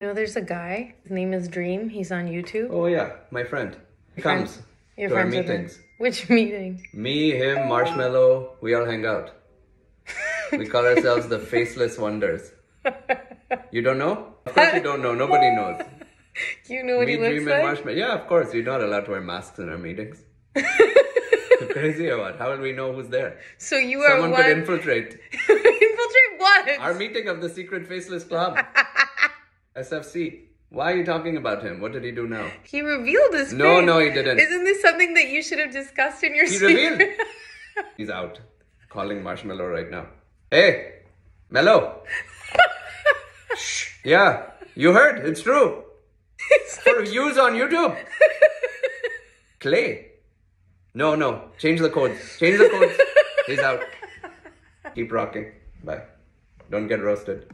You know, there's a guy. His name is Dream. He's on YouTube. Oh yeah, my friend. He comes You're to our friends with him. meetings. Which meeting? Me, him, Marshmello, we all hang out. We call ourselves the Faceless Wonders. You don't know? Of course you don't know. Nobody knows. You know what Me, he looks Dream, like? and Marshmello. Yeah, of course. You're not allowed to wear masks in our meetings. Crazy or what? How will we know who's there? so you are Someone one. could infiltrate infiltrate what? our meeting of the secret Faceless Club. SFC. Why are you talking about him? What did he do now? he revealed his No, face. no, he didn't. Isn't this something that you should have discussed in your He revealed. He's out. Calling Marshmello right now. Hey, Mellow. Shh. Yeah, you heard. It's true. For views on YouTube. Clay. No, no. Change the codes. Change the codes. He's out. Keep rocking. Bye. Don't get roasted.